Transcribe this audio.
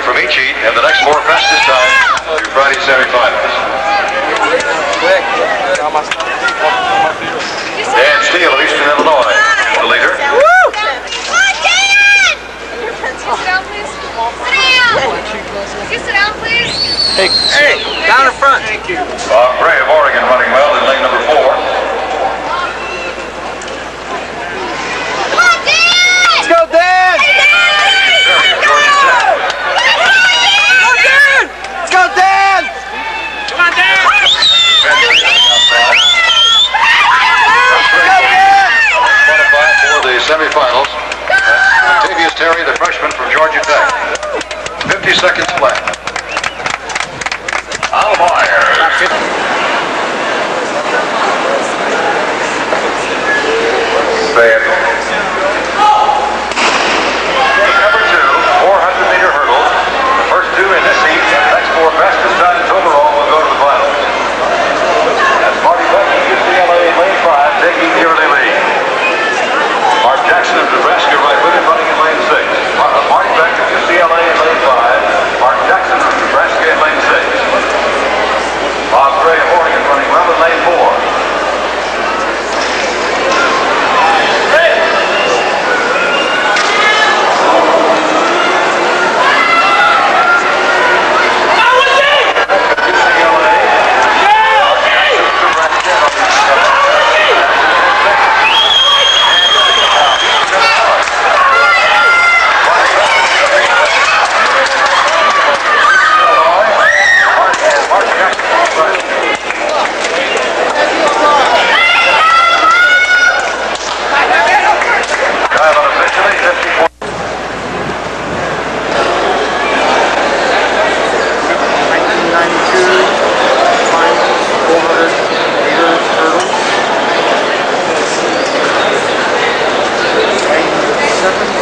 from each heat, and the next four fastest time to Friday semifinals. Dan Steele of Eastern Illinois, the leader. Sit down, please. Down. Can sit down, please? Hey, hey, down in front. Thank you. Bob Gray of Oregon running well in lane number four. Come on, Dan! Let's go, Dan! Terry of Georgia Tech. Let's go, Dan! Come on, Dan! outside. Go, Dan! Qualified for the semifinals. Octavius Terry, the freshman from Georgia Tech. 50 seconds left. Seven.